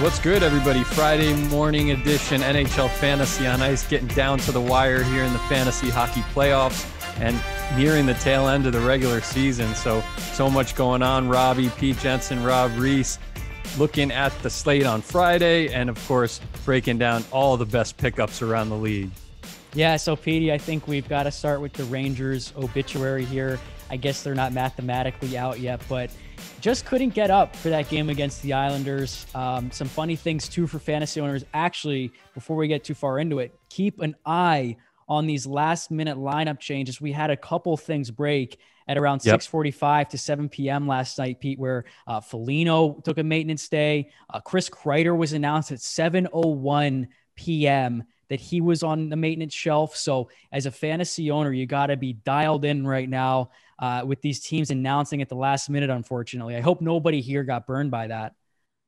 What's good, everybody? Friday morning edition NHL Fantasy on Ice, getting down to the wire here in the fantasy hockey playoffs and nearing the tail end of the regular season. So, so much going on. Robbie, Pete Jensen, Rob Reese, looking at the slate on Friday, and of course, breaking down all the best pickups around the league. Yeah, so Petey, I think we've got to start with the Rangers obituary here. I guess they're not mathematically out yet, but just couldn't get up for that game against the Islanders. Um, some funny things too for fantasy owners. Actually, before we get too far into it, keep an eye on these last minute lineup changes. We had a couple things break at around yep. 6:45 to 7 p.m. last night, Pete, where uh, Foligno took a maintenance day. Uh, Chris Kreider was announced at 7:01 p.m. that he was on the maintenance shelf. So, as a fantasy owner, you got to be dialed in right now uh, with these teams announcing at the last minute, unfortunately. I hope nobody here got burned by that.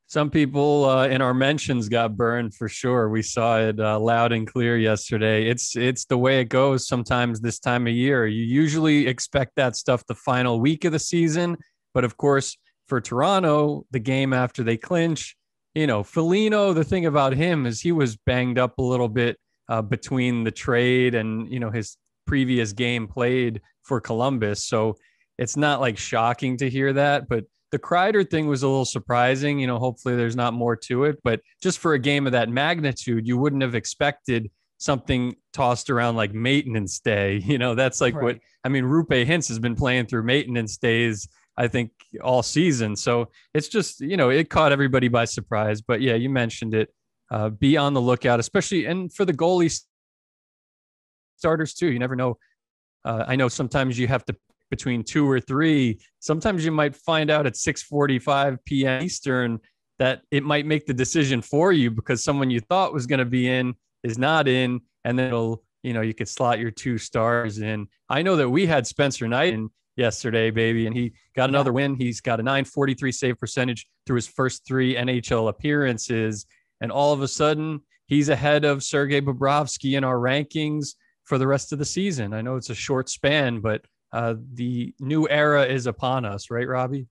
Some people uh, in our mentions got burned for sure. We saw it uh, loud and clear yesterday. It's it's the way it goes sometimes this time of year. You usually expect that stuff the final week of the season, but of course, for Toronto, the game after they clinch, you know, Foligno. The thing about him is he was banged up a little bit uh, between the trade and you know his previous game played for Columbus. So it's not like shocking to hear that, but the Kreider thing was a little surprising. You know, hopefully there's not more to it, but just for a game of that magnitude, you wouldn't have expected something tossed around like maintenance day. You know, that's like right. what I mean. Roope Hintz has been playing through maintenance days, I think, all season. So it's just, you know, it caught everybody by surprise. But yeah, you mentioned it. Uh, be on the lookout, especially and for the goalie starters too. You never know uh, I know sometimes you have to between two or three. Sometimes you might find out at 6:45 p.m. Eastern that it might make the decision for you because someone you thought was going to be in is not in, and then it'll you know you could slot your two stars in. I know that we had Spencer Knight in yesterday, baby, and he got another win. He's got a 943 save percentage through his first three NHL appearances, and all of a sudden he's ahead of Sergei Bobrovsky in our rankings for the rest of the season. I know it's a short span, but uh, the new era is upon us, right, Robbie?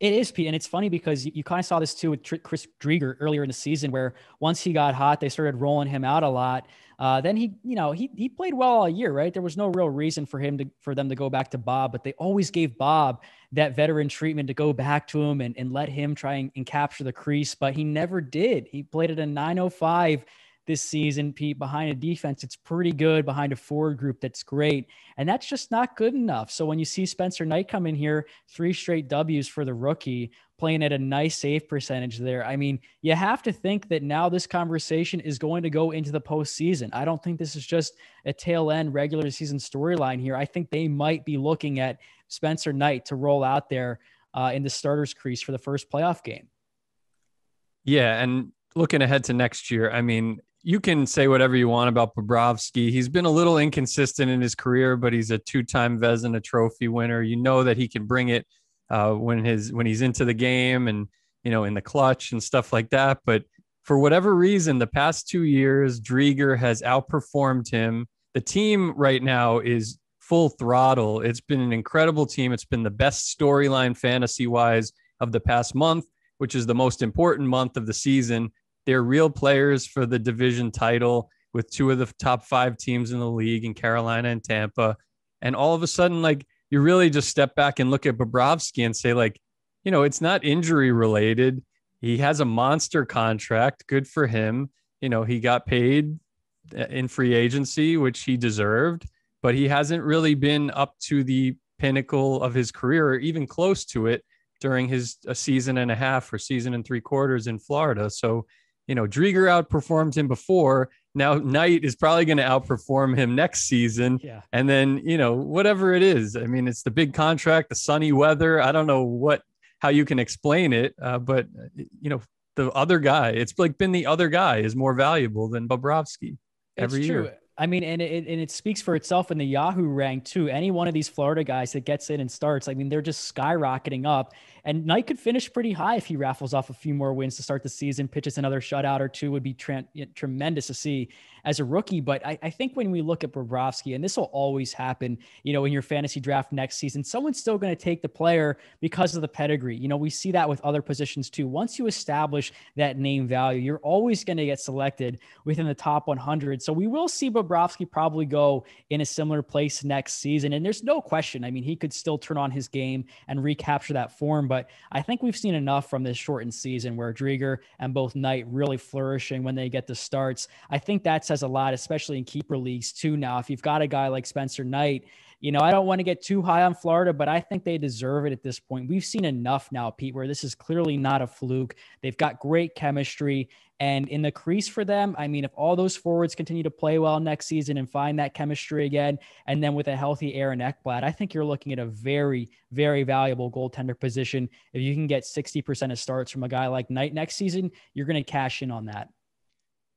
It is, Pete. And it's funny because you, you kind of saw this too with Tr- Chris Driedger earlier in the season, where once he got hot, they started rolling him out a lot. Uh, then he, you know, he he played well all year, right? There was no real reason for him to for them to go back to Bob, but they always gave Bob that veteran treatment to go back to him and, and let him try and, and capture the crease, but he never did. He played at a 905 this season, Pete, behind a defense it's pretty good, behind a forward group that's great. And that's just not good enough. So when you see Spencer Knight come in here, three straight W's for the rookie, playing at a nice save percentage there. I mean, you have to think that now this conversation is going to go into the postseason. I don't think this is just a tail end regular season storyline here. I think they might be looking at Spencer Knight to roll out there uh, in the starters crease for the first playoff game. Yeah, and looking ahead to next year, I mean, you can say whatever you want about Bobrovsky. He's been a little inconsistent in his career, but he's a two-time Vezina Trophy winner. You know that he can bring it uh, when his when he's into the game and you know in the clutch and stuff like that. But for whatever reason, the past two years, Driedger has outperformed him. The team right now is full throttle. It's been an incredible team. It's been the best storyline fantasy wise of the past month, which is the most important month of the season they're real players for the division title with two of the top five teams in the league in Carolina and Tampa. And all of a sudden, like you really just step back and look at Bobrovsky and say, like, you know, it's not injury related. He has a monster contract. Good for him. You know, he got paid uh, in free agency, which he deserved, but he hasn't really been up to the pinnacle of his career or even close to it during his a season and a half or season and three quarters in Florida. So you know, Driedger outperformed him before. Now Knight is probably going to outperform him next season. Yeah. And then, you know, whatever it is, I mean, it's the big contract, the sunny weather. I don't know what, how you can explain it. Uh, but, you know, the other guy, it's like been the other guy is more valuable than Bobrovsky every it's year. True. I mean, and it, and it speaks for itself in the Yahoo rank too. Any one of these Florida guys that gets in and starts, I mean, they're just skyrocketing up. And Knight could finish pretty high if he raffles off a few more wins to start the season. Pitches another shutout or two would be tra- tremendous to see as a rookie. But I, I think when we look at Bobrovsky, and this will always happen, you know, in your fantasy draft next season, someone's still going to take the player because of the pedigree. You know, we see that with other positions too. Once you establish that name value, you're always going to get selected within the top 100. So we will see Bobrovsky probably go in a similar place next season. And there's no question. I mean, he could still turn on his game and recapture that form. But I think we've seen enough from this shortened season where Driedger and both Knight really flourishing when they get the starts. I think that says a lot, especially in keeper leagues too. Now, if you've got a guy like Spencer Knight, you know, I don't want to get too high on Florida, but I think they deserve it at this point. We've seen enough now, Pete, where this is clearly not a fluke. They've got great chemistry. And in the crease for them, I mean, if all those forwards continue to play well next season and find that chemistry again, and then with a healthy Aaron Ekblad, I think you're looking at a very, very valuable goaltender position. If you can get 60% of starts from a guy like Knight next season, you're going to cash in on that.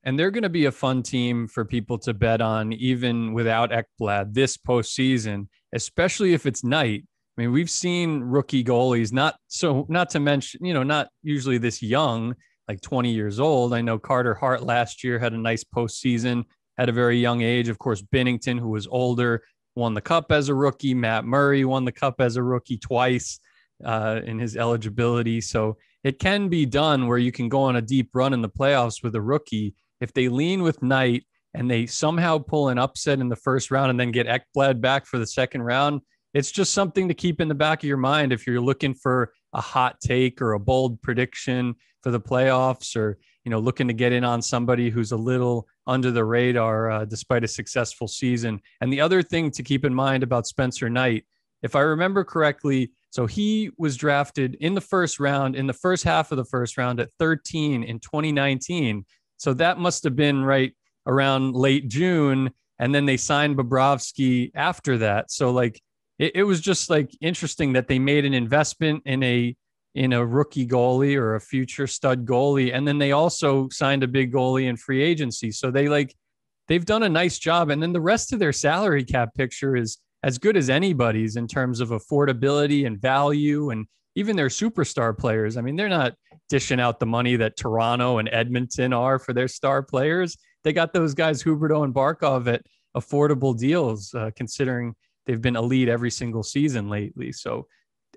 And they're going to be a fun team for people to bet on, even without Ekblad this postseason, especially if it's Knight. I mean, we've seen rookie goalies, not so, not to mention, you know, not usually this young, like 20 years old. I know Carter Hart last year had a nice postseason at a very young age. Of course, Binnington, who was older, won the cup as a rookie. Matt Murray won the cup as a rookie twice uh, in his eligibility. So it can be done where you can go on a deep run in the playoffs with a rookie if they lean with Knight and they somehow pull an upset in the first round and then get Ekblad back for the second round, it's just something to keep in the back of your mind if you're looking for a hot take or a bold prediction for the playoffs or you know looking to get in on somebody who's a little under the radar uh, despite a successful season. And the other thing to keep in mind about spencer knight if i remember correctly so he was drafted in the first round in the first half of the first round at 13 in 2019 so that must have been right around late June. And then they signed Bobrovsky after that. So like it, it was just like interesting that they made an investment in a in a rookie goalie or a future stud goalie. And then they also signed a big goalie in free agency. So they like they've done a nice job. And then the rest of their salary cap picture is as good as anybody's in terms of affordability and value and even their superstar players. I mean, they're not dishing out the money that Toronto and Edmonton are for their star players. They got those guys, Huberdeau and Barkov, at affordable deals, uh, considering they've been elite every single season lately. So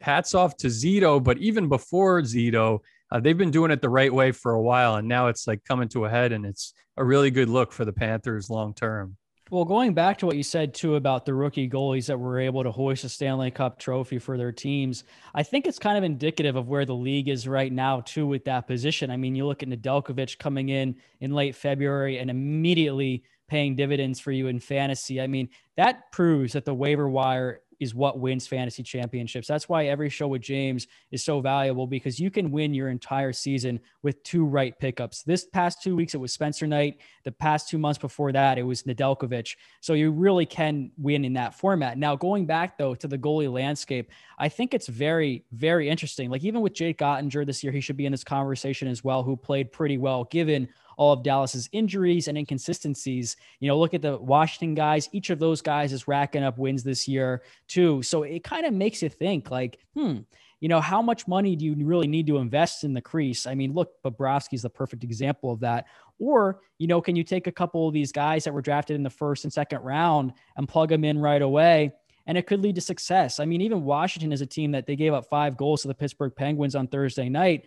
hats off to Zito. But even before Zito, uh, they've been doing it the right way for a while. And now it's like coming to a head, and it's a really good look for the Panthers long term. Well, going back to what you said too about the rookie goalies that were able to hoist a Stanley Cup trophy for their teams, I think it's kind of indicative of where the league is right now too with that position. I mean, you look at Nedeljkovic coming in in late February and immediately paying dividends for you in fantasy. I mean, that proves that the waiver wire is what wins fantasy championships. That's why every show with James is so valuable because you can win your entire season with two right pickups. This past two weeks, it was Spencer Knight. The past two months before that, it was Nedeljkovic. So you really can win in that format. Now, going back though to the goalie landscape, I think it's very, very interesting. Like even with Jake Oettinger this year, he should be in this conversation as well, who played pretty well given all of Dallas's injuries and inconsistencies. You know, look at the Washington guys. Each of those guys is racking up wins this year too. So it kind of makes you think like, hmm, you know, how much money do you really need to invest in the crease? I mean, look, Bobrovsky's the perfect example of that. Or, you know, can you take a couple of these guys that were drafted in the first and second round and plug them in right away? And it could lead to success. I mean, even Washington is a team that they gave up five goals to the Pittsburgh Penguins on Thursday night,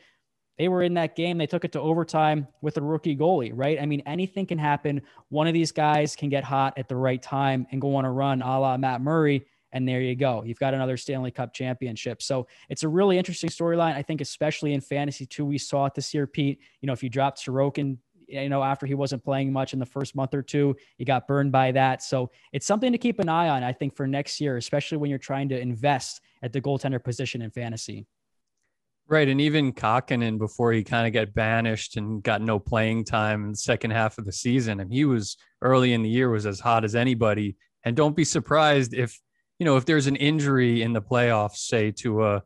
they were in that game. They took it to overtime with a rookie goalie, right? I mean, anything can happen. One of these guys can get hot at the right time and go on a run a la Matt Murray. And there you go. You've got another Stanley Cup championship. So it's a really interesting storyline. I think, especially in fantasy too, we saw it this year, Pete. You know, if you dropped Sorokin, you know, after he wasn't playing much in the first month or two, you got burned by that. So it's something to keep an eye on, I think, for next year, especially when you're trying to invest at the goaltender position in fantasy. Right. And even Kahkonen, before he kind of got banished and got no playing time in the second half of the season, and he was early in the year was as hot as anybody. And don't be surprised if, you know, if there's an injury in the playoffs, say to a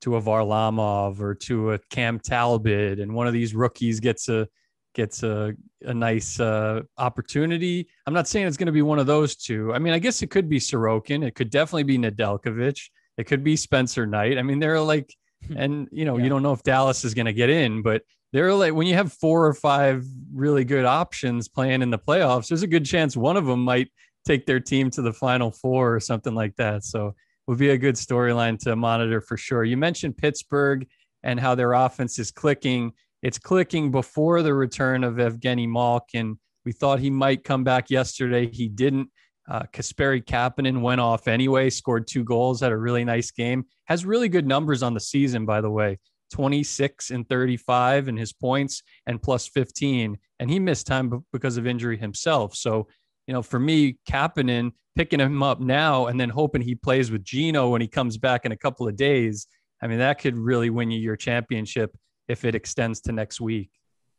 to a Varlamov or to a Cam Talbot, and one of these rookies gets a gets a, a nice uh, opportunity. I'm not saying it's going to be one of those two. I mean, I guess it could be Sorokin. It could definitely be Nedeljkovic. It could be Spencer Knight. I mean, there are like, Hmm. and you know, yeah. you don't know if Dallas is going to get in, but they're like when you have four or five really good options playing in the playoffs, there's a good chance one of them might take their team to the final four or something like that. So would be a good storyline to monitor for sure. You mentioned Pittsburgh and how their offense is clicking. It's clicking before the return of Evgeni Malkin. We thought he might come back yesterday. He didn't. Uh, Kasperi Kapanen went off anyway, scored two goals, had a really nice game. Has really good numbers on the season, by the way 26 and 35 in his points and plus 15. And he missed time because of injury himself. So, you know, for me, Kapanen picking him up now and then hoping he plays with Geno when he comes back in a couple of days. I mean, that could really win you your championship if it extends to next week.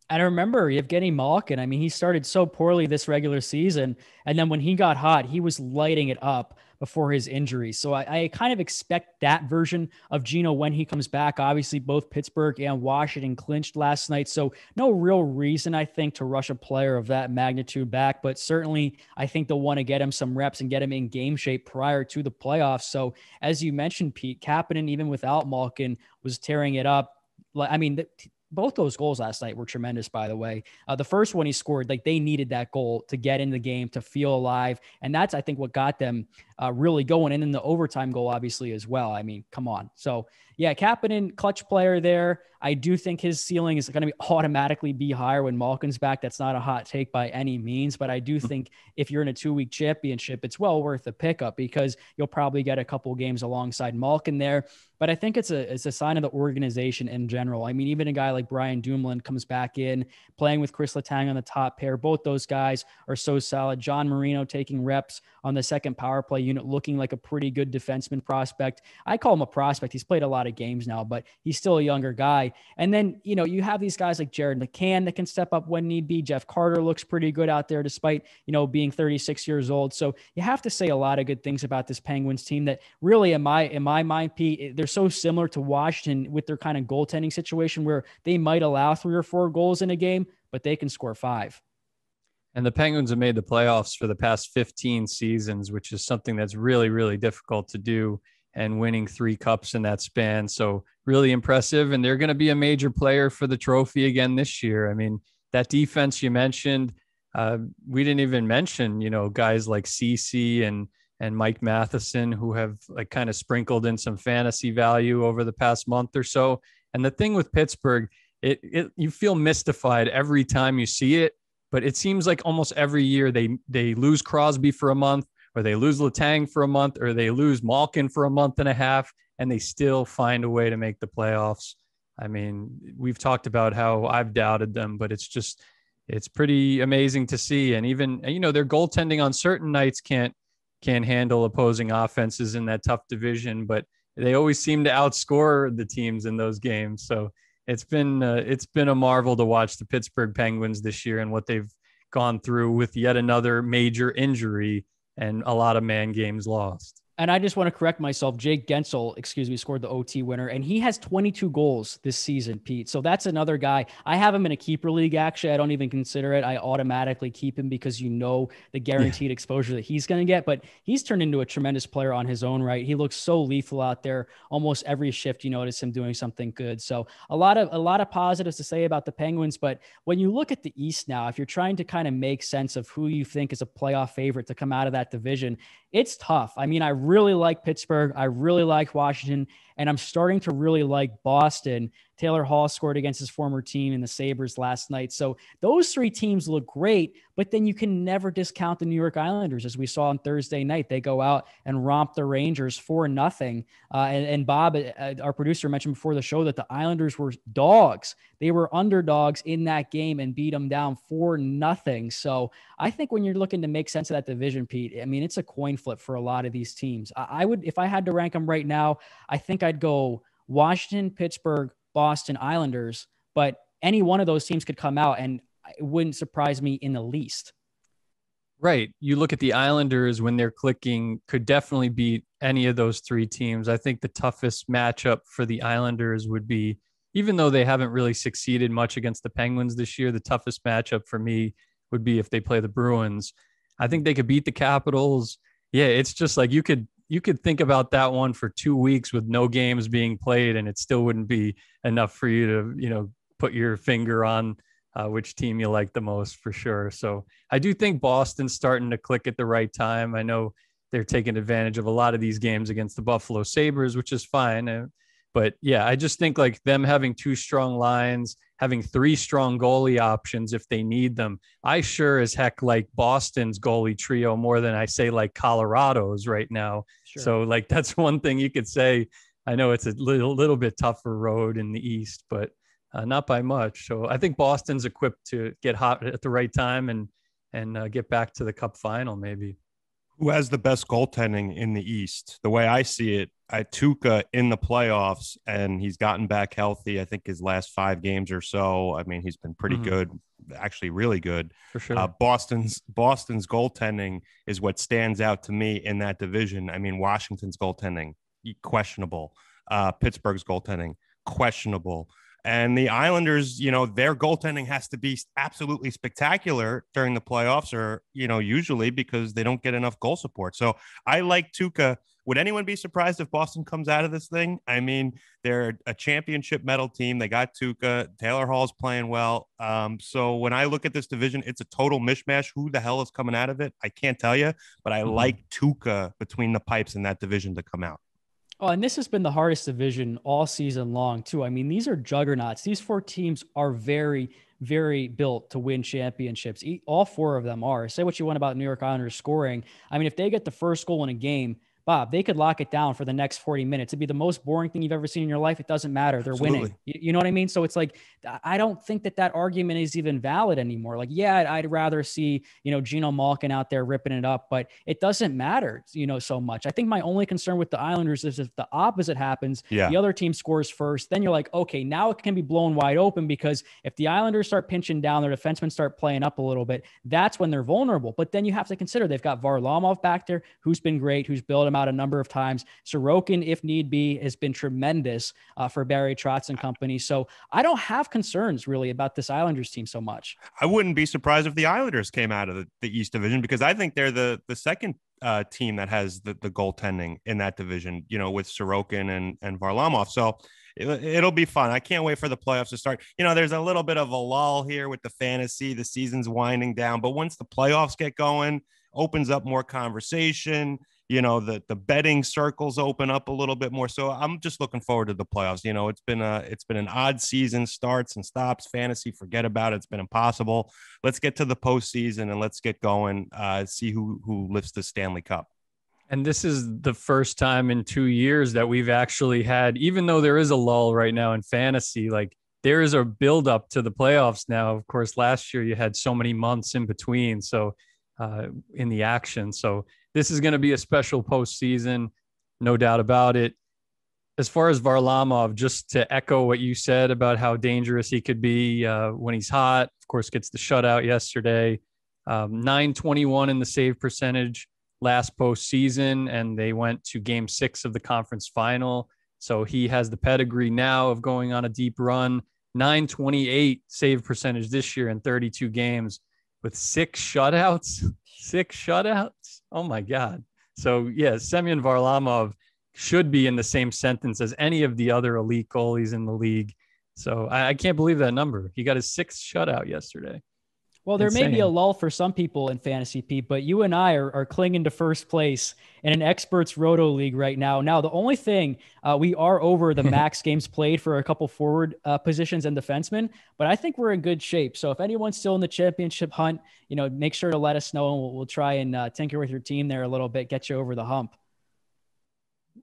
And I remember Evgeni Malkin. I mean, he started so poorly this regular season. And then when he got hot, he was lighting it up before his injury. So I, I, kind of expect that version of Geno when he comes back. Obviously, both Pittsburgh and Washington clinched last night. So no real reason, I think, to rush a player of that magnitude back. But certainly, I think they'll want to get him some reps and get him in game shape prior to the playoffs. So as you mentioned, Pete, Kapanen, even without Malkin, was tearing it up. I mean, both those goals last night were tremendous, by the way. Uh, the first one he scored, like they needed that goal to get in the game, to feel alive. And that's, I think, what got them uh, really going. And then the overtime goal, obviously, as well. I mean, come on. So, yeah, Kapanen, clutch player there. I do think his ceiling is going to be automatically be higher when Malkin's back. That's not a hot take by any means, but I do mm-hmm. think if you're in a two week championship, it's well worth the pickup because you'll probably get a couple games alongside Malkin there. But I think it's a it's a sign of the organization in general. I mean, even a guy like Brian Dumoulin comes back in playing with Chris Letang on the top pair. Both those guys are so solid. John Marino taking reps on the second power play unit, looking like a pretty good defenseman prospect. I call him a prospect. He's played a lot of games now, but he's still a younger guy. And then, you know, you have these guys like Jared McCann that can step up when need be. Jeff Carter looks pretty good out there despite, you know, being 36 years old. So you have to say a lot of good things about this Penguins team that really in my in my mind, Pete, they're so similar to Washington with their kind of goaltending situation where they might allow three or four goals in a game, but they can score five. And the Penguins have made the playoffs for the past 15 seasons, which is something that's really, really difficult to do and winning three cups in that span. So, really impressive. And they're going to be a major player for the trophy again this year. I mean, that defense you mentioned, uh, we didn't even mention, you know, guys like Ceci and and Mike Matheson who have like kind of sprinkled in some fantasy value over the past month or so. And the thing with Pittsburgh, it, it you feel mystified every time you see it but it seems like almost every year they they lose Crosby for a month, or they lose Letang for a month, or they lose Malkin for a month and a half, and they still find a way to make the playoffs. I mean, we've talked about how I've doubted them, but it's just it's pretty amazing to see. And even you know their goaltending on certain nights can't can't handle opposing offenses in that tough division, but they always seem to outscore the teams in those games. So it's been uh, it's been a marvel to watch the Pittsburgh Penguins this year and what they've gone through with yet another major injury and a lot of man games lost. And I just want to correct myself. Jake Guentzel, excuse me, scored the OT winner, and he has 22 goals this season, Pete. So that's another guy. I have him in a keeper league. Actually, I don't even consider it. I automatically keep him because you know the guaranteed yeah. exposure that he's going to get. But he's turned into a tremendous player on his own right. He looks so lethal out there. Almost every shift, you notice him doing something good. So a lot of a lot of positives to say about the Penguins. But when you look at the East now, if you're trying to kind of make sense of who you think is a playoff favorite to come out of that division, it's tough. I mean, I really like Pittsburgh. I really like Washington and I'm starting to really like Boston. Taylor Hall scored against his former team in the Sabres last night. So those three teams look great, but then you can never discount the New York Islanders, as we saw on Thursday night. They go out and romp the Rangers for nothing. Uh, and, and, Bob, uh, our producer, mentioned before the show that the Islanders were dogs. They were underdogs in that game and beat them down for nothing. So I think when you're looking to make sense of that division, Pete, I mean, it's a coin flip for a lot of these teams. I, I would, if I had to rank them right now, I think I'd go Washington, Pittsburgh, Boston, Islanders, but any one of those teams could come out and it wouldn't surprise me in the least. Right. You look at the Islanders when they're clicking, could definitely beat any of those three teams. I think the toughest matchup for the Islanders would be even though they haven't really succeeded much against the Penguins this year, the toughest matchup for me would be if they play the Bruins. I think they could beat the Capitals. Yeah, it's just like you could you could think about that one for two weeks with no games being played, and it still wouldn't be enough for you to you know put your finger on uh, which team you like the most for sure. So I do think Boston's starting to click at the right time. I know they're taking advantage of a lot of these games against the Buffalo Sabres, which is fine. But yeah, I just think like them having two strong lines, having three strong goalie options if they need them. I sure as heck like Boston's goalie trio more than I say like Colorado's right now. Sure. So like that's one thing you could say. I know it's a little little bit tougher road in the East, but uh, not by much. So I think Boston's equipped to get hot at the right time and and uh, get back to the Cup final maybe. Who has the best goaltending in the East? The way I see it, I Tuukka in the playoffs, and he's gotten back healthy. I think his last five games or so. I mean, he's been pretty mm-hmm. good, actually, really good. For sure. Uh, Boston's Boston's goaltending is what stands out to me in that division. I mean, Washington's goaltending questionable. Uh, Pittsburgh's goaltending questionable. And the Islanders, you know, their goaltending has to be absolutely spectacular during the playoffs, or, you know, usually because they don't get enough goal support. So I like Tuukka. Would anyone be surprised if Boston comes out of this thing? I mean, they're a championship medal team. They got Tuukka. Taylor Hall's playing well. Um, so when I look at this division, it's a total mishmash. Who the hell is coming out of it? I can't tell you, but I mm-hmm. like Tuukka between the pipes in that division to come out. Oh, and this has been the hardest division all season long, too. I mean, these are juggernauts. These four teams are very, very built to win championships. All four of them are. Say what you want about New York Islanders scoring. I mean, if they get the first goal in a game, Bob, they could lock it down for the next 40 minutes. It'd be the most boring thing you've ever seen in your life. It doesn't matter. They're Absolutely. winning. You, you, know what I mean? So it's like, I don't think that that argument is even valid anymore. Like, yeah, I'd, I'd, rather see, you know, Geno Malkin out there ripping it up, but it doesn't matter, you know, so much. I think my only concern with the Islanders is if the opposite happens, yeah. the other team scores first, then you're like, okay, now it can be blown wide open because if the Islanders start pinching down, their defensemen start playing up a little bit, that's when they're vulnerable. But then you have to consider they've got Varlamov back there, who's been great, who's built them out a number of times. Sorokin, if need be, has been tremendous uh, for Barry Trotz and company. So I don't have concerns really about this Islanders team so much. I wouldn't be surprised if the Islanders came out of the, the East Division because I think they're the the second uh, team that has the, the goaltending in that division, you know, with Sorokin and, and Varlamov. So it, will be fun. I can't wait for the playoffs to start. You know, there's a little bit of a lull here with the fantasy. The season's winding down, but once the playoffs get going, opens up more conversation you know the the betting circles open up a little bit more. So i'm just looking forward to the playoffs you know it's been a it's been an odd season starts and stops fantasy forget about it it's been impossible. Let's get to the postseason and let's get going uh see who who lifts the stanley cup. And this is the first time in two years that we've actually had even though there is a lull right now in fantasy like there is a build up to the playoffs now. Of course last year you had so many months in between so uh, in the action. So this is going to be a special postseason, no doubt about it. As far as Varlamov, just to echo what you said about how dangerous he could be uh, when he's hot, of course, gets the shutout yesterday. Um, 921 in the save percentage last postseason, and they went to game six of the conference final. So he has the pedigree now of going on a deep run. 928 save percentage this year in 32 games with six shutouts. Six shutouts. Oh my God. So yeah, Semyon Varlamov should be in the same sentence as any of the other elite goalies in the league. So I, I can't believe that number. He got his sixth shutout yesterday. Well, there Insane. may be a lull for some people in fantasy, Pete, but you and I are, are clinging to first place in an experts roto league right now. Now, the only thing uh, we are over the max games played for a couple forward uh, positions and defensemen, but I think we're in good shape. So if anyone's still in the championship hunt, you know, make sure to let us know and we'll, we'll try and uh, tinker with your team there a little bit, get you over the hump.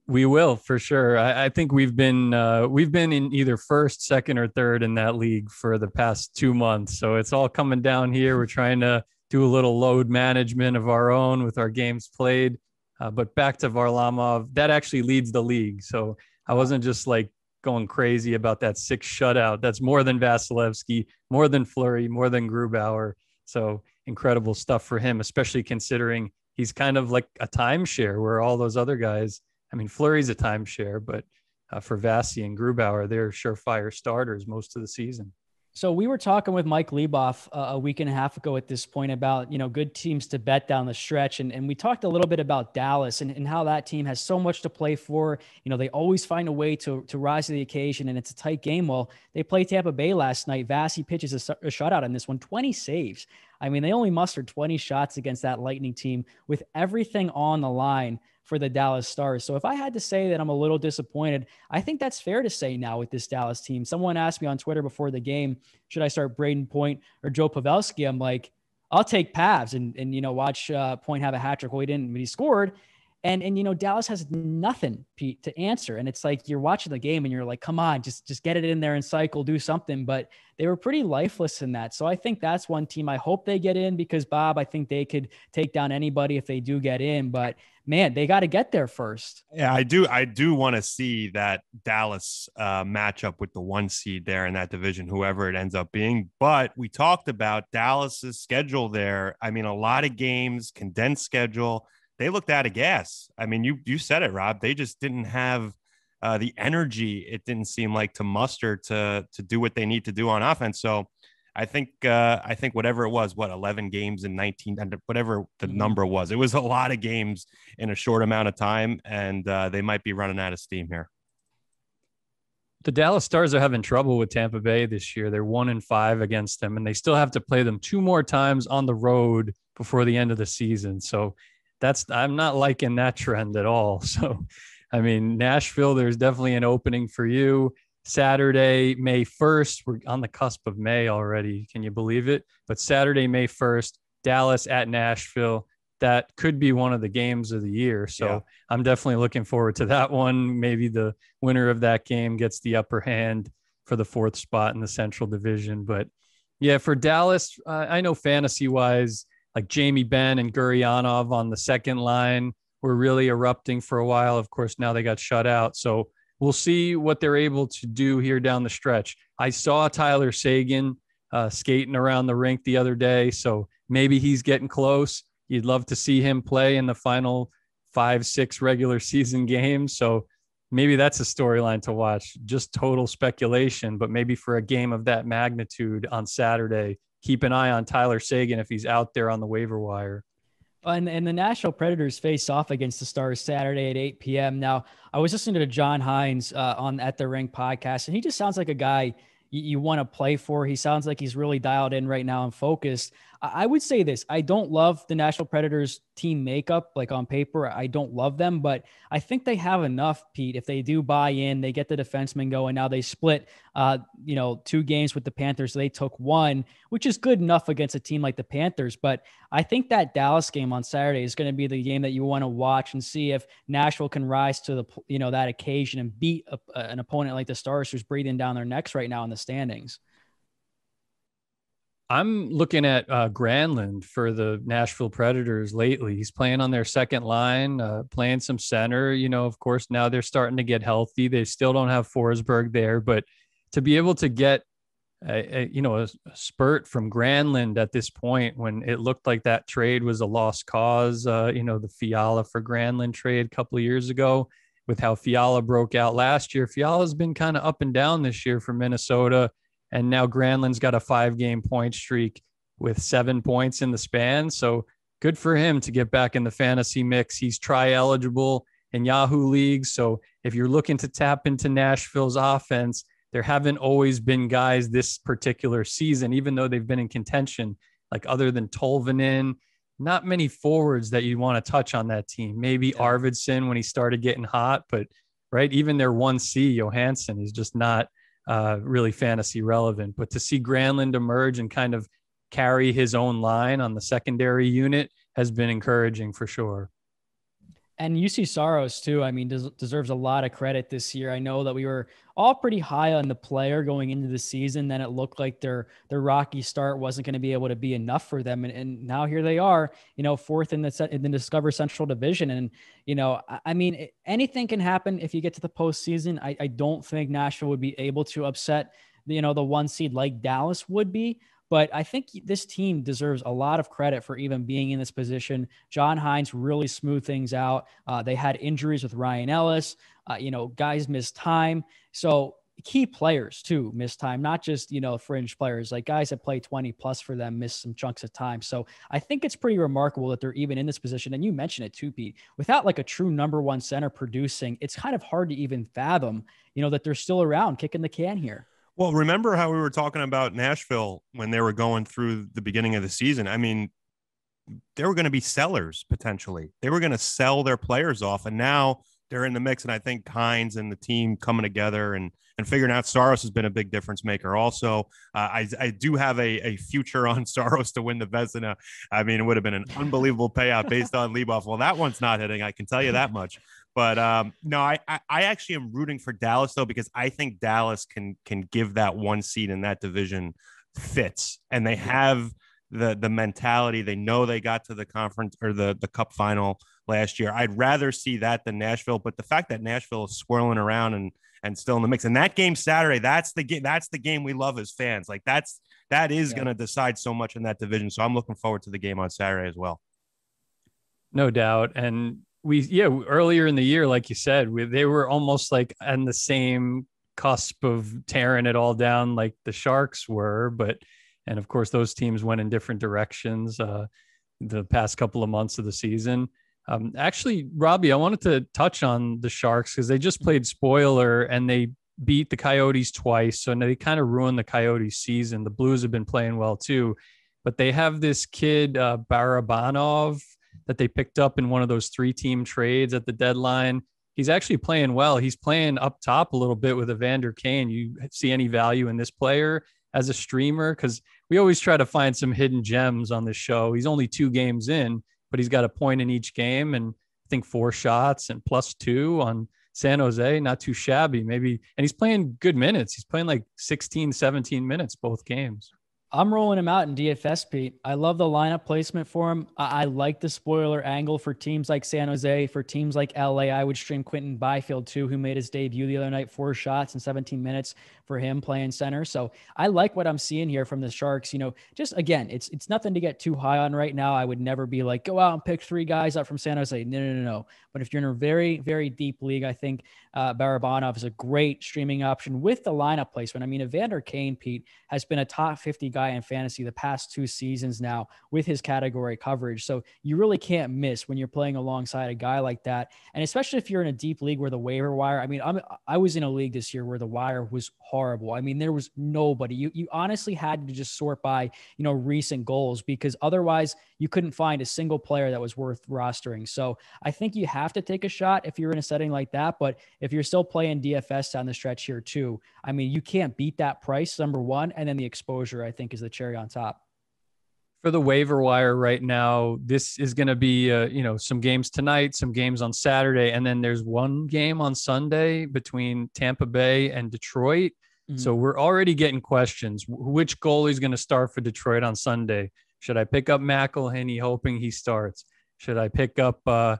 We will for sure. I, I think we've been uh, we've been in either first, second, or third in that league for the past two months. So it's all coming down here. We're trying to do a little load management of our own with our games played. Uh, but back to Varlamov, that actually leads the league. So I wasn't just like going crazy about that six shutout. That's more than Vasilevskiy, more than Fleury, more than Grubauer. So incredible stuff for him, especially considering he's kind of like a timeshare where all those other guys I mean, Fleury's a timeshare, but uh, for Vasi and Grubauer. They're surefire starters most of the season. So we were talking with Mike Lieboff uh, a week and a half ago at this point about, you know, good teams to bet down the stretch. And, and we talked a little bit about Dallas and, and how that team has so much to play for. You know, they always find a way to, to rise to the occasion and it's a tight game. Well, they played Tampa Bay last night. Vasi pitches a, a shutout in this one, 20 saves. I mean, they only mustered 20 shots against that Lightning team with everything on the line for the Dallas Stars. So if I had to say that I'm a little disappointed, I think that's fair to say now with this Dallas team. Someone asked me on Twitter before the game, should I start Brayden Point or Joe Pavelski? I'm like, I'll take Pavs and and you know watch uh, Point have a hat trick. Well, he didn't, but he scored. And and you know Dallas has nothing, Pete, to answer. And it's like you're watching the game and you're like, come on, just just get it in there and cycle, do something. But they were pretty lifeless in that. So I think that's one team. I hope they get in because Bob, I think they could take down anybody if they do get in. But man, they got to get there first. Yeah, I do. I do want to see that Dallas uh, matchup with the one seed there in that division, whoever it ends up being. But we talked about Dallas's schedule there. I mean, a lot of games, condensed schedule they looked out of gas. I mean, you you said it, Rob. They just didn't have uh, the energy. It didn't seem like to muster to to do what they need to do on offense. So I think uh, I think whatever it was, what eleven games in nineteen, whatever the mm-hmm. number was, it was a lot of games in a short amount of time, and uh, they might be running out of steam here. The Dallas Stars are having trouble with Tampa Bay this year. They're one in five against them, and they still have to play them two more times on the road before the end of the season. So that's I'm not liking that trend at all. So, I mean, Nashville, there's definitely an opening for you. Saturday, May 1st, we're on the cusp of May already. Can you believe it? But Saturday, May 1st, Dallas at Nashville. That could be one of the games of the year. So yeah. I'm definitely looking forward to that one. Maybe the winner of that game gets the upper hand for the fourth spot in the Central Division. But yeah, for Dallas, uh, I know fantasy wise, like Jamie Benn and Gurianov on the second line were really erupting for a while. Of course, now they got shut out. So we'll see what they're able to do here down the stretch. I saw Tyler Seguin uh, skating around the rink the other day. So maybe he's getting close. You'd love to see him play in the final five, six regular season games. So maybe that's a storyline to watch. Just total speculation, but maybe for a game of that magnitude on Saturday, keep an eye on Tyler Seguin if he's out there on the waiver wire. And, and the Nashville Predators face off against the Stars Saturday at 8 p.m. Now, I was listening to John Hynes uh, on At the Rink podcast, and he just sounds like a guy you, you want to play for. He sounds like he's really dialed in right now and focused. I would say this I don't love the Nashville Predators team makeup, like on paper. I don't love them, but I think they have enough, Pete. If they do buy in, they get the defenseman going. Now they split, uh, you know, two games with the Panthers. They took one, which is good enough against a team like the Panthers. But I think that Dallas game on Saturday is going to be the game that you want to watch and see if Nashville can rise to the, you know, that occasion and beat a, an opponent like the Stars who's breathing down their necks right now in the standings. I'm looking at uh, Granlund for the Nashville Predators lately. He's playing on their second line, uh, playing some center. You know, of course, now they're starting to get healthy. They still don't have Forsberg there, but to be able to get a, a, you know a, spurt from Granlund at this point when it looked like that trade was a lost cause. Uh, you know, the Fiala for Granlund trade a couple of years ago, with how Fiala broke out last year. Fiala's been kind of up and down this year for Minnesota and now Granlund's got a five game point streak with seven points in the span. So good for him to get back in the fantasy mix. He's try eligible in Yahoo leagues. So if you're looking to tap into Nashville's offense, there haven't always been guys this particular season, even though they've been in contention, like other than Tolvanen, not many forwards that you want to touch on that team. Maybe yeah. Arvidsson when he started getting hot, but right, even their one C Johansson is just not uh, really fantasy relevant. But to see Granlund emerge and kind of carry his own line on the secondary unit has been encouraging for sure and Juuse Saros too. I mean, des- deserves a lot of credit this year. I know that we were all pretty high on the player going into the season. Then it looked like their their rocky start wasn't going to be able to be enough for them, and, and now here they are, you know, fourth in the in the Discover Central Division. And you know, I, I mean, anything can happen if you get to the postseason. I, I don't think Nashville would be able to upset you know the one seed like Dallas would be. But I think this team deserves a lot of credit for even being in this position. John Hynes really smoothed things out. Uh, they had injuries with Ryan Ellis. Uh, you know, guys miss time. So key players too miss time, not just, you know, fringe players, like guys that play 20 plus for them miss some chunks of time. So I think it's pretty remarkable that they're even in this position. And you mentioned it too, Pete, without like a true number one center producing, it's kind of hard to even fathom, you know, that they're still around kicking the can here. Well, remember how we were talking about Nashville when they were going through the beginning of the season? I mean, they were going to be sellers potentially. They were going to sell their players off, and now they're in the mix. And I think Hynes and the team coming together and and figuring out Saros has been a big difference maker. Also, uh, I I do have a, a future on Saros to win the Vezina. I mean, it would have been an unbelievable payout based on Leboff. Well, that one's not hitting. I can tell you that much. But um, no, I, I, I actually am rooting for Dallas though because I think Dallas can can give that one seed in that division fits, and they have the the mentality. They know they got to the conference or the the Cup final last year. I'd rather see that than Nashville. But the fact that Nashville is swirling around and and still in the mix, and that game Saturday, that's the game. That's the game we love as fans. Like that's that is yeah. going to decide so much in that division. So I'm looking forward to the game on Saturday as well. No doubt, and we yeah earlier in the year, like you said, we, they were almost like on the same cusp of tearing it all down, like the Sharks were. But and of course, those teams went in different directions uh, the past couple of months of the season. Um, actually, Robbie, I wanted to touch on the Sharks because they just played spoiler and they beat the Coyotes twice. So they kind of ruined the Coyotes season. The Blues have been playing well too, but they have this kid, uh, Barabanov, that they picked up in one of those three team trades at the deadline. He's actually playing well. He's playing up top a little bit with Evander Kane. You see any value in this player as a streamer? Because we always try to find some hidden gems on this show. He's only two games in, but he's got a point in each game and I think four shots and plus two on San Jose. Not too shabby, maybe. And he's playing good minutes. He's playing like 16, 17 minutes both games. I'm rolling him out in DFS, Pete. I love the lineup placement for him. I, I, like the spoiler angle for teams like San Jose, for teams like LA. I would stream Quinton Byfield too, who made his debut the other night, four shots in 17 minutes for him playing center. So I like what I'm seeing here from the Sharks. You know, just again, it's it's nothing to get too high on right now. I would never be like, go out and pick three guys up from San Jose. No, no, no, no. But if you're in a very, very deep league, I think uh, Barabanov is a great streaming option with the lineup placement. I mean, Evander Kane, Pete, has been a top 50 guy in fantasy the past two seasons now with his category coverage. So you really can't miss when you're playing alongside a guy like that. And especially if you're in a deep league where the waiver wire, I mean, I'm, I was in a league this year where the wire was horrible. I mean, there was nobody. You, you honestly had to just sort by, you know, recent goals because otherwise you couldn't find a single player that was worth rostering. So I think you have to take a shot if you're in a setting like that. But if you're still playing DFS down the stretch here too, I mean, you can't beat that price, number one. And then the exposure, I think, is the cherry on top for the waiver wire right now this is going to be uh, you know some games tonight some games on saturday and then there's one game on sunday between tampa bay and detroit mm-hmm. so we're already getting questions which goalie is going to start for detroit on sunday should i pick up mcelhinney hoping he starts should i pick up uh,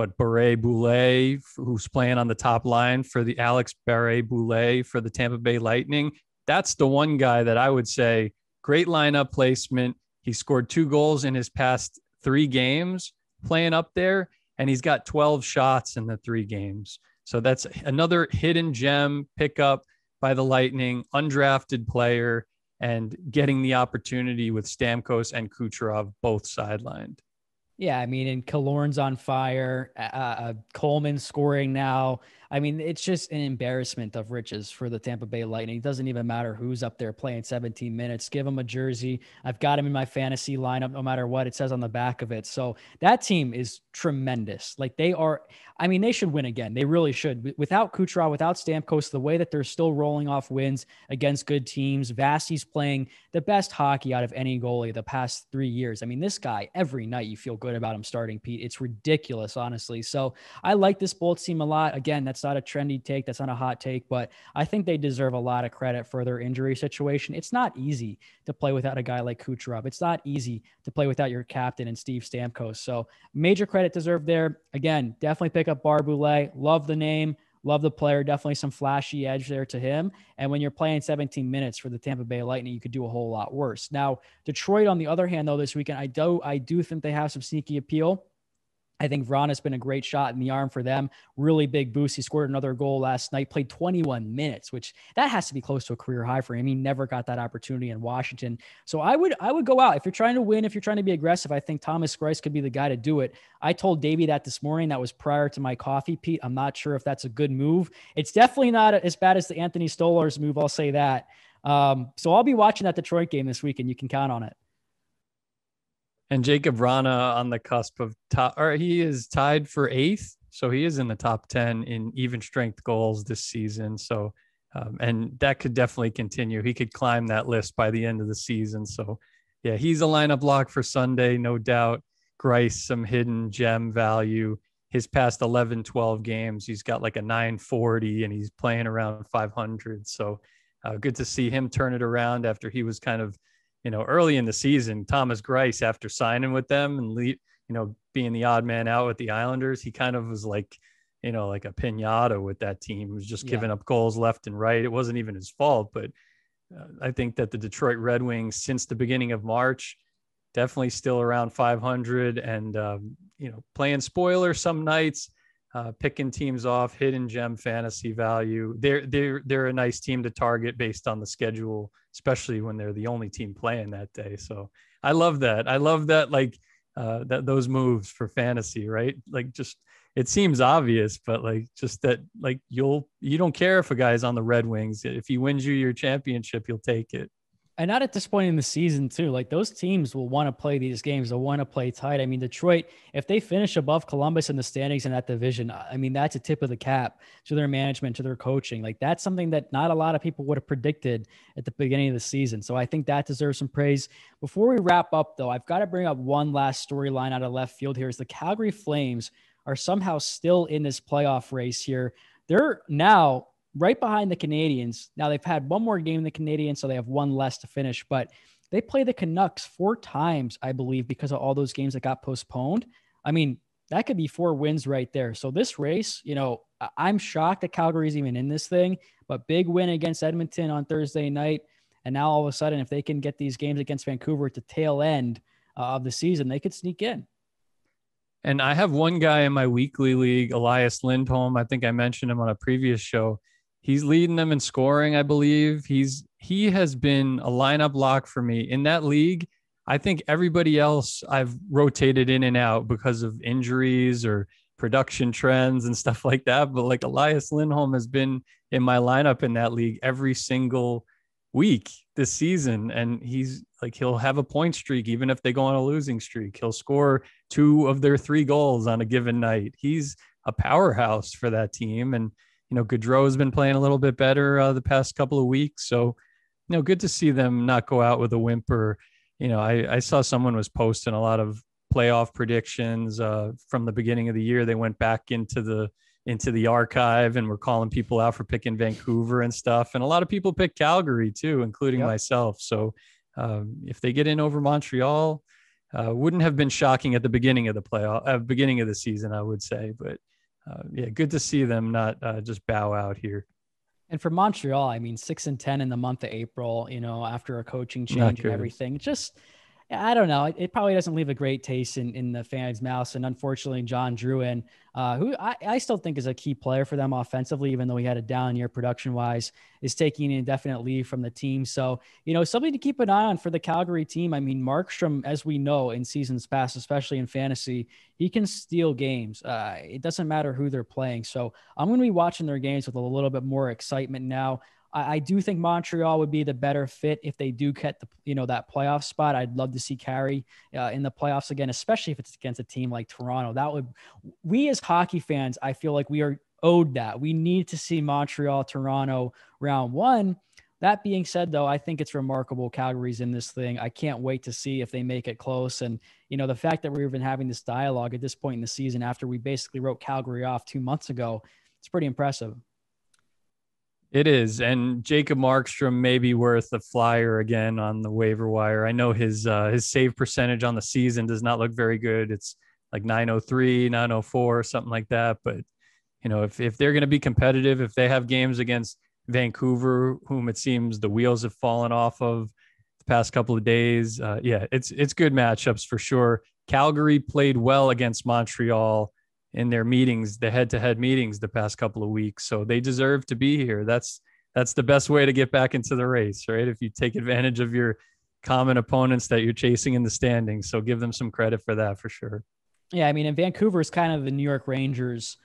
what Barre-Boulet, who's playing on the top line for the Alex Barre-Boulet for the Tampa Bay Lightning. That's the one guy that I would say great lineup placement. He scored two goals in his past three games playing up there, and he's got 12 shots in the three games. So that's another hidden gem pickup by the Lightning, undrafted player, and getting the opportunity with Stamkos and Kucherov both sidelined. Yeah, I mean, and Killorn's on fire. Uh, uh, Coleman scoring now. I mean, it's just an embarrassment of riches for the Tampa Bay Lightning. It doesn't even matter who's up there playing 17 minutes. Give him a jersey. I've got him in my fantasy lineup no matter what it says on the back of it. So that team is tremendous. Like they are, I mean, they should win again. They really should. Without Kucherov, without Stamkos, the way that they're still rolling off wins against good teams, Vasi's playing the best hockey out of any goalie the past three years. I mean, this guy, every night you feel good about him starting, Pete. It's ridiculous, honestly. So I like this Bolts team a lot. Again, that's that's not a trendy take. That's not a hot take, but I think they deserve a lot of credit for their injury situation. It's not easy to play without a guy like Kucherov. It's not easy to play without your captain and Steve Stamkos. So major credit deserved there. Again, definitely pick up Barré-Boulet. Love the name. Love the player. Definitely some flashy edge there to him. And when you're playing 17 minutes for the Tampa Bay Lightning, you could do a whole lot worse. Now, Detroit, on the other hand, though, this weekend, I do I do think they have some sneaky appeal. I think Vrana's been a great shot in the arm for them. Really big boost. He scored another goal last night, played 21 minutes, which that has to be close to a career high for him. He never got that opportunity in Washington. So I would I would go out. If you're trying to win, if you're trying to be aggressive, I think Thomas Greiss could be the guy to do it. I told Davey that this morning. That was prior to my coffee, Pete. I'm not sure if that's a good move. It's definitely not as bad as the Anthony Stolarz move. I'll say that. Um, so I'll be watching that Detroit game this week, and you can count on it. And Jakub Vrana on the cusp of top, or he is tied for eighth. So he is in the top 10 in even strength goals this season. So, um, and that could definitely continue. He could climb that list by the end of the season. So, yeah, he's a lineup lock for Sunday, no doubt. Greiss, some hidden gem value. His past 11, 12 games, he's got like a 940 and he's playing around 500. So, uh, good to see him turn it around after he was kind of you know, early in the season, Thomas Greiss, after signing with them and, you know, being the odd man out with the Islanders, he kind of was like, you know, like a pinata with that team. He was just yeah. giving up goals left and right. It wasn't even his fault, but uh, I think that the Detroit Red Wings, since the beginning of March, definitely still around 500 and, um, you know, playing spoiler some nights uh, picking teams off, hidden gem fantasy value. They're they're they're a nice team to target based on the schedule, especially when they're the only team playing that day. So I love that. I love that like uh, that those moves for fantasy, right? Like just it seems obvious, but like just that like you'll you don't care if a guy's on the Red Wings. If he wins you your championship, you'll take it and not at this point in the season too. Like those teams will want to play these games. They'll want to play tight. I mean detroit if they finish above columbus in the standings in that division i mean that's a tip of the cap to their management to their coaching. Like that's something that not a lot of people would have predicted at the beginning of the season. So i think that deserves some praise. Before we wrap up though i've got to bring up one last storyline out of left field here is the calgary flames are somehow still in this playoff race here. They're now right behind the Canadiens. Now they've had one more game than the Canadiens, so they have one less to finish, but they play the Canucks four times, I believe, because of all those games that got postponed. I mean, that could be four wins right there. So this race, you know, I'm shocked that Calgary's even in this thing, but big win against Edmonton on Thursday night. And now all of a sudden, if they can get these games against Vancouver at the tail end uh, of the season, they could sneak in. And I have one guy in my weekly league, Elias Lindholm. I think I mentioned him on a previous show. He's leading them in scoring, I believe. He's he has been a lineup lock for me in that league. I think everybody else I've rotated in and out because of injuries or production trends and stuff like that. But like Elias Lindholm has been in my lineup in that league every single week this season. And he's like, he'll have a point streak, even if they go on a losing streak. He'll score two of their three goals on a given night. He's a powerhouse for that team. And you know, Gaudreau has been playing a little bit better uh, the past couple of weeks. So, you know, good to see them not go out with a whimper. You know, I, I saw someone was posting a lot of playoff predictions uh, from the beginning of the year. They went back into the into the archive and were calling people out for picking Vancouver and stuff. And a lot of people picked Calgary too, including yep. myself. So um, if they get in over Montreal, uh, wouldn't have been shocking at the beginning of the playoff, uh, beginning of the season, I would say. But uh, yeah, good to see them not uh, just bow out here. And for Montreal, I mean, six and ten in the month of April. You know, after a coaching change and everything, just I don't know. It probably doesn't leave a great taste in, in the fans' mouths. And unfortunately, John Drouin, uh, who I, I still think is a key player for them offensively, even though he had a down year production wise, is taking an indefinite leave from the team. So, you know, something to keep an eye on for the Calgary team. I mean, Markstrom, as we know in seasons past, especially in fantasy, he can steal games. Uh, it doesn't matter who they're playing. So I'm going to be watching their games with a little bit more excitement now. I, I, do think Montreal would be the better fit if they do get the you know that playoff spot. I'd love to see Carey uh, in the playoffs again, especially if it's against a team like Toronto. That would we as hockey fans, I feel like we are owed that. We need to see Montreal, Toronto round one. That being said, though, I think it's remarkable Calgary's in this thing. I can't wait to see if they make it close. And, you know, the fact that we've been having this dialogue at this point in the season after we basically wrote Calgary off two months ago, it's pretty impressive. It is, and Jacob Markstrom may be worth a flyer again on the waiver wire. I know his uh, his save percentage on the season does not look very good. It's like 903, 904, something like that. But you know, if if they're going to be competitive, if they have games against Vancouver, whom it seems the wheels have fallen off of the past couple of days, uh, yeah, it's it's good matchups for sure. Calgary played well against Montreal in their meetings, the head-to-head meetings the past couple of weeks. So they deserve to be here. That's that's the best way to get back into the race, right? If you take advantage of your common opponents that you're chasing in the standings. So give them some credit for that for sure. Yeah, I mean, and Vancouver is kind of the New York Rangers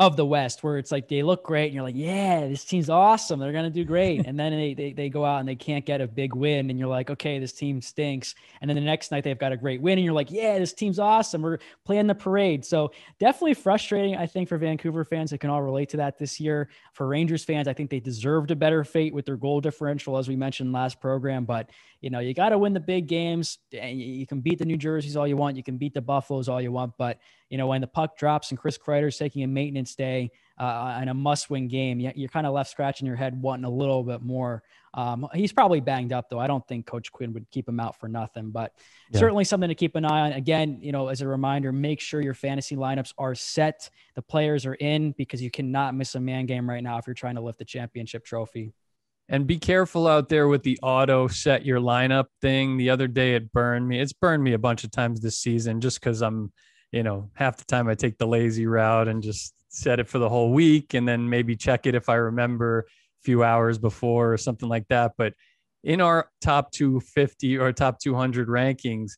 of the West, where it's like they look great and you're like, yeah, this team's awesome. They're going to do great. and then they, they, they go out and they can't get a big win. And you're like, okay, this team stinks. And then the next night they've got a great win. And you're like, yeah, this team's awesome. We're playing the parade. So definitely frustrating, I think, for Vancouver fans. that can all relate to that this year. For Rangers fans, I think they deserved a better fate with their goal differential, as we mentioned last program. But, you know, you got to win the big games. And you can beat the New Jerseys all you want. You can beat the Buffaloes all you want. But, you know, when the puck drops and Chris Kreider's taking a maintenance day uh, in a must-win game, you're kind of left scratching your head, wanting a little bit more. Um, he's probably banged up though. I don't think Coach Quinn would keep him out for nothing, but yeah. certainly something to keep an eye on. Again, you know, as a reminder, make sure your fantasy lineups are set, the players are in, because you cannot miss a man game right now if you're trying to lift the championship trophy. And be careful out there with the auto set your lineup thing. The other day it burned me. It's burned me a bunch of times this season just because I'm you know, half the time I take the lazy route and just set it for the whole week and then maybe check it if I remember a few hours before or something like that. But in our top 250 or top 200 rankings,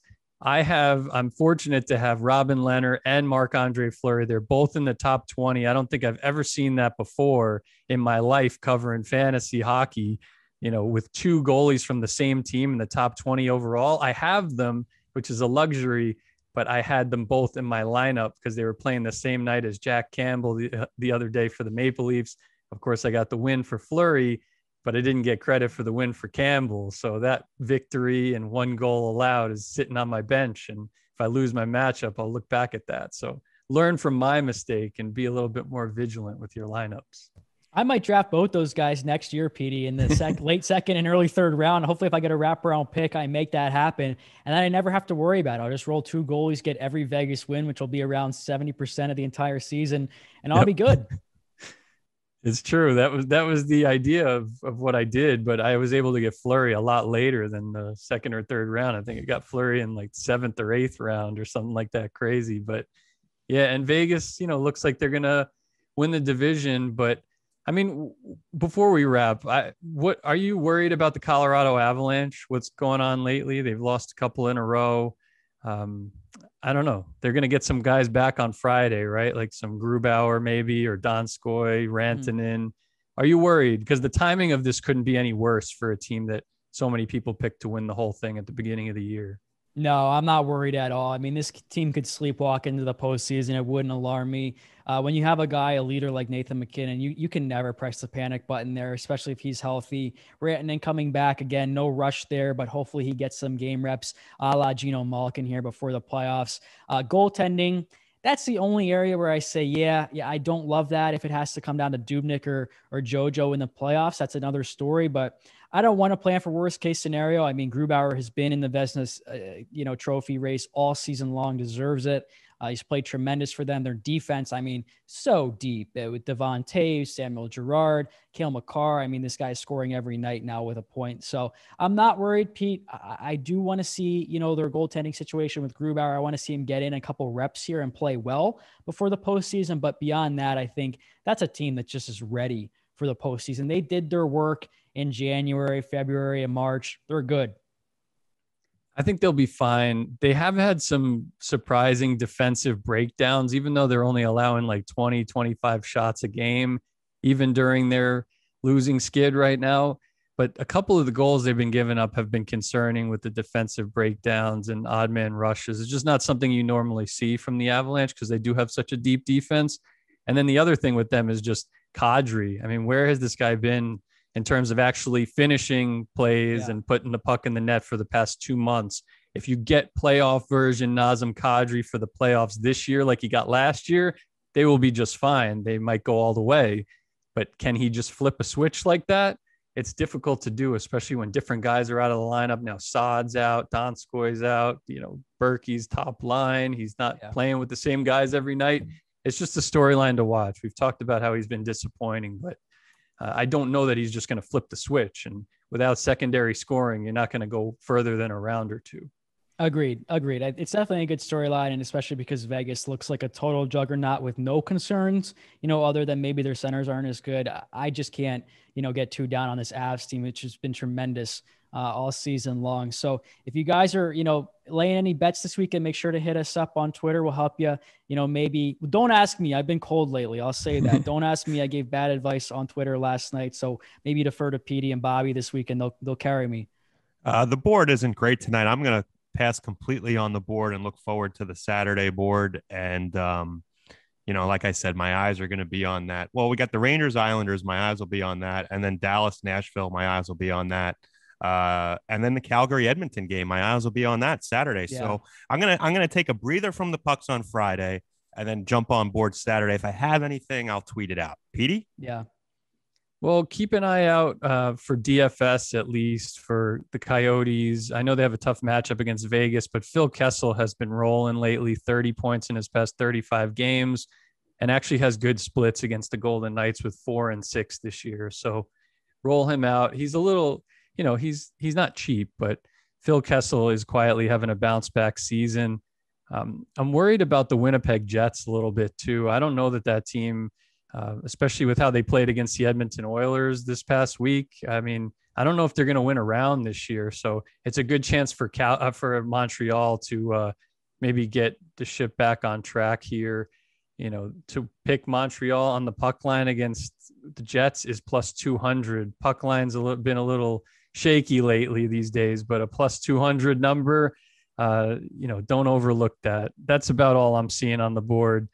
I have, I'm fortunate to have Robin Lehner and Marc Andre Fleury. They're both in the top 20. I don't think I've ever seen that before in my life covering fantasy hockey, you know, with two goalies from the same team in the top 20 overall. I have them, which is a luxury but I had them both in my lineup because they were playing the same night as Jack Campbell the, the other day for the Maple Leafs. Of course, I got the win for Fleury, but I didn't get credit for the win for Campbell. So that victory and one goal allowed is sitting on my bench. And if I lose my matchup, I'll look back at that. So learn from my mistake and be a little bit more vigilant with your lineups. I might draft both those guys next year, PD, in the sec- late second and early third round. Hopefully, if I get a wraparound pick, I make that happen. And then I never have to worry about it. I'll just roll two goalies, get every Vegas win, which will be around 70% of the entire season, and I'll yep. be good. It's true. That was that was the idea of, of what I did, but I was able to get Fleury a lot later than the second or third round. I think it got Fleury in like seventh or eighth round or something like that crazy. But yeah, and Vegas, you know, looks like they're gonna win the division, but I mean, before we wrap, I, what are you worried about the Colorado Avalanche? What's going on lately? They've lost a couple in a row. Um, I don't know. They're going to get some guys back on Friday, right? Like some Grubauer maybe or Donskoy, Rantanen. Mm. Are you worried? Because the timing of this couldn't be any worse for a team that so many people picked to win the whole thing at the beginning of the year. No, I'm not worried at all. I mean, this team could sleepwalk into the postseason. It wouldn't alarm me. Uh, when you have a guy, a leader like Nathan MacKinnon, you, you can never press the panic button there, especially if he's healthy. Rantanen coming back again, no rush there, but hopefully he gets some game reps a la Geno Malkin here before the playoffs. Uh, goaltending, that's the only area where I say, yeah, yeah, I don't love that. If it has to come down to Dubnyk or or JoJo in the playoffs, that's another story. But I don't want to plan for worst case scenario. I mean, Grubauer has been in the Vezina, uh, you know, trophy race all season long, deserves it. Uh, he's played tremendous for them. Their defense, I mean, so deep uh, with Devon Toews, Samuel Girard, Cale Makar. I mean, this guy's scoring every night now with a point. So I'm not worried, Pete. I, I do want to see, you know, their goaltending situation with Grubauer. I want to see him get in a couple reps here and play well before the postseason. But beyond that, I think that's a team that just is ready for the postseason. They did their work in January, February, and March. They're good. I think they'll be fine. They have had some surprising defensive breakdowns, even though they're only allowing like 20, 25 shots a game, even during their losing skid right now. But a couple of the goals they've been giving up have been concerning with the defensive breakdowns and odd man rushes. It's just not something you normally see from the Avalanche because they do have such a deep defense. And then the other thing with them is just Kadri. I mean, where has this guy been in terms of actually finishing plays yeah. and putting the puck in the net for the past two months. If you get playoff version Nazem Kadri for the playoffs this year, like he got last year, they will be just fine. They might go all the way, but can he just flip a switch like that? It's difficult to do, especially when different guys are out of the lineup. Now Saad's out, Donskoy's out, you know, Berkey's top line. He's not yeah. playing with the same guys every night. It's just a storyline to watch. We've talked about how he's been disappointing, but uh, I don't know that he's just going to flip the switch. And without secondary scoring, you're not going to go further than a round or two. Agreed. Agreed. It's definitely a good storyline, and especially because Vegas looks like a total juggernaut with no concerns, you know, other than maybe their centers aren't as good. I just can't, you know, get too down on this Avs team, which has been tremendous uh, all season long. So if you guys are, you know, laying any bets this weekend, make sure to hit us up on Twitter. We'll help you. You know, maybe don't ask me. I've been cold lately. I'll say that. don't ask me. I gave bad advice on Twitter last night. So maybe defer to Petey and Bobby this weekend. They'll they'll carry me. Uh, the board isn't great tonight. I'm gonna pass completely on the board and look forward to the Saturday board. And, um, you know, like I said, my eyes are going to be on that. Well, we got the Rangers Islanders. My eyes will be on that. And then Dallas Nashville. My eyes will be on that. Uh, and then the Calgary Edmonton game. My eyes will be on that Saturday. Yeah. So I'm gonna I'm gonna take a breather from the pucks on Friday and then jump on board Saturday. If I have anything, I'll tweet it out. Petey? Yeah. Well, keep an eye out uh, for DFS at least for the Coyotes. I know they have a tough matchup against Vegas, but Phil Kessel has been rolling lately 30 points in his past 35 games and actually has good splits against the Golden Knights with four and six this year. So roll him out. He's a little, you know, he's he's not cheap, but Phil Kessel is quietly having a bounce back season. Um, I'm worried about the Winnipeg Jets a little bit too. I don't know that that team uh, especially with how they played against the Edmonton Oilers this past week. I mean, I don't know if they're going to win a round this year, so it's a good chance for Cal uh, for Montreal to uh, maybe get the ship back on track here. You know, to pick Montreal on the puck line against the Jets is plus 200. Puck line's a little, been a little shaky lately these days, but a plus 200 number, uh, you know, don't overlook that. That's about all I'm seeing on the board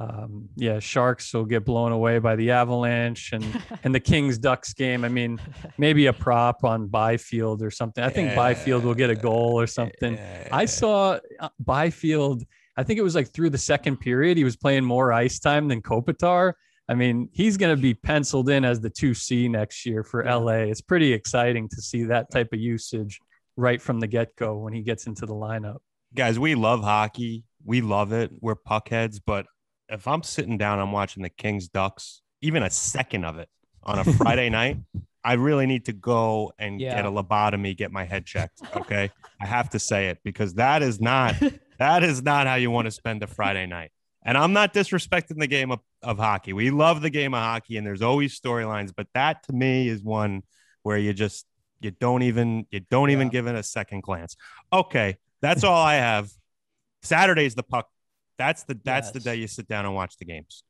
um, yeah, Sharks will get blown away by the Avalanche and and the Kings Ducks game. I mean, maybe a prop on Byfield or something. I think Byfield will get a goal or something. I saw uh, Byfield. I think it was like through the second period, he was playing more ice time than Kopitar. I mean, he's going to be penciled in as the 2C next year for LA. It's pretty exciting to see that type of usage right from the get go when he gets into the lineup. Guys, we love hockey. We love it. We're puckheads, but if I'm sitting down, I'm watching the Kings Ducks, even a second of it on a Friday night, I really need to go and yeah. get a lobotomy, get my head checked. Okay. I have to say it because that is not that is not how you want to spend a Friday night. And I'm not disrespecting the game of, of hockey. We love the game of hockey and there's always storylines, but that to me is one where you just you don't even you don't yeah. even give it a second glance. Okay, that's all I have. Saturday's the puck that's the that's yes. the day you sit down and watch the games.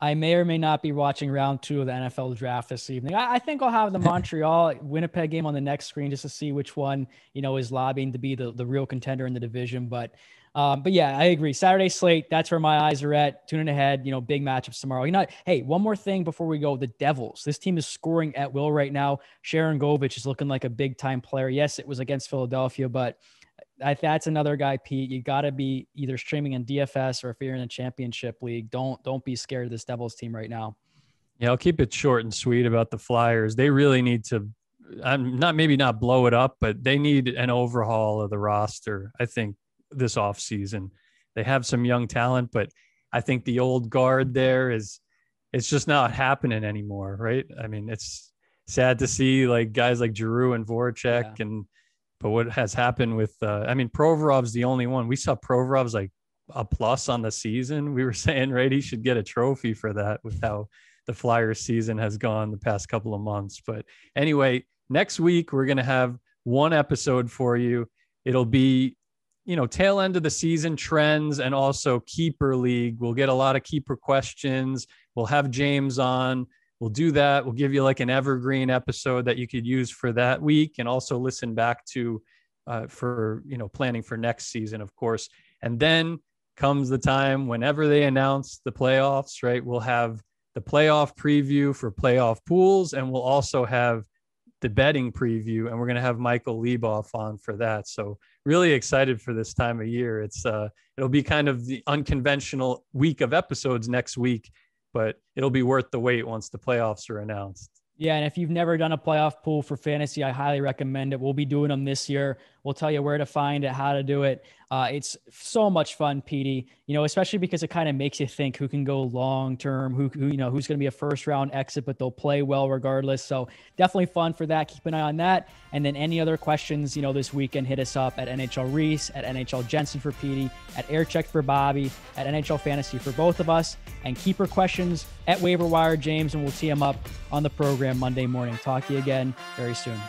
I may or may not be watching round two of the NFL draft this evening. I, I think I'll have the Montreal Winnipeg game on the next screen just to see which one, you know, is lobbying to be the, the real contender in the division. But um, but yeah, I agree. Saturday slate, that's where my eyes are at. Tuning ahead, you know, big matchups tomorrow. You know, hey, one more thing before we go. The Devils. This team is scoring at will right now. Sharangovich is looking like a big time player. Yes, it was against Philadelphia, but I, that's another guy, Pete. You got to be either streaming in DFS or if you're in a championship league, don't don't be scared of this Devils team right now. Yeah, I'll keep it short and sweet about the Flyers. They really need to. I'm not maybe not blow it up, but they need an overhaul of the roster. I think this off season they have some young talent, but I think the old guard there is it's just not happening anymore, right? I mean, it's sad to see like guys like Giroux and Voracek yeah. and but what has happened with, uh, I mean, Provorov's the only one. We saw Provorov's like a plus on the season. We were saying, right, he should get a trophy for that with how the Flyers season has gone the past couple of months. But anyway, next week we're going to have one episode for you. It'll be, you know, tail end of the season trends and also keeper league. We'll get a lot of keeper questions. We'll have James on we'll do that. We'll give you like an evergreen episode that you could use for that week and also listen back to uh, for, you know, planning for next season, of course. And then comes the time whenever they announce the playoffs, right? We'll have the playoff preview for playoff pools and we'll also have the betting preview and we're going to have Michael Leboff on for that. So really excited for this time of year. It's uh it'll be kind of the unconventional week of episodes next week but it'll be worth the wait once the playoffs are announced. Yeah, and if you've never done a playoff pool for fantasy, I highly recommend it. We'll be doing them this year. We'll tell you where to find it, how to do it. Uh, it's so much fun, Petey. You know, especially because it kind of makes you think who can go long term, who, who you know who's going to be a first round exit, but they'll play well regardless. So definitely fun for that. Keep an eye on that. And then any other questions, you know, this weekend, hit us up at NHL Reese, at NHL Jensen for Petey, at Aircheck for Bobby, at NHL Fantasy for both of us, and keeper questions at Waiver Wire James, and we'll tee them up on the program Monday morning. Talk to you again very soon.